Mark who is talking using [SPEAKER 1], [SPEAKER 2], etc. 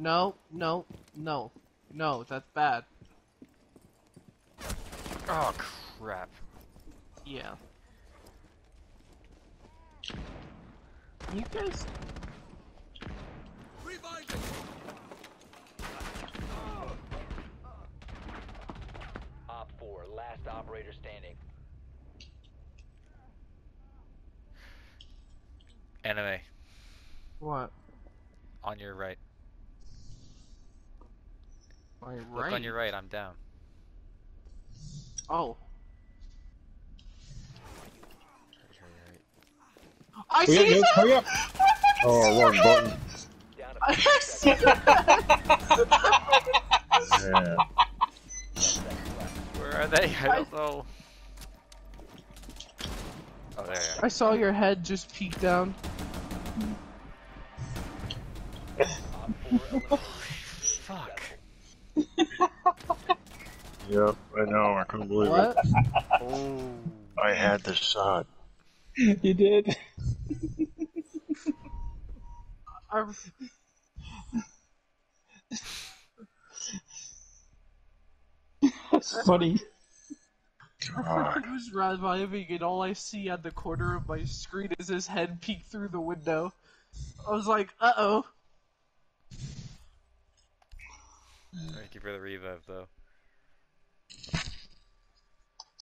[SPEAKER 1] no, no, no, no. That's bad.
[SPEAKER 2] Oh crap.
[SPEAKER 1] Yeah. You guys.
[SPEAKER 3] Op 4, last operator standing.
[SPEAKER 2] Anime
[SPEAKER 1] What?
[SPEAKER 2] on your right.
[SPEAKER 1] My
[SPEAKER 2] Look
[SPEAKER 1] right.
[SPEAKER 2] on your right. I'm down.
[SPEAKER 1] Oh. I
[SPEAKER 4] Hurry
[SPEAKER 1] see
[SPEAKER 4] Nuke,
[SPEAKER 1] them!
[SPEAKER 4] hurry up! Oh, wrong button.
[SPEAKER 1] I see
[SPEAKER 3] seconds.
[SPEAKER 4] Yeah.
[SPEAKER 2] Where are they? I don't know. Oh, there. you
[SPEAKER 1] I saw your head just peek down.
[SPEAKER 3] Op 4 eliminated.
[SPEAKER 2] are. Fuck.
[SPEAKER 4] Yep, I know, I couldn't believe
[SPEAKER 1] What?
[SPEAKER 2] Oh.
[SPEAKER 4] it. I had the shot.
[SPEAKER 5] You did.
[SPEAKER 1] I...
[SPEAKER 5] That's funny.
[SPEAKER 1] I
[SPEAKER 4] God.
[SPEAKER 1] was reviving and all I see at the corner of my screen is his head peek through the window. I was like, uh oh.
[SPEAKER 2] Thank you for the revive, though.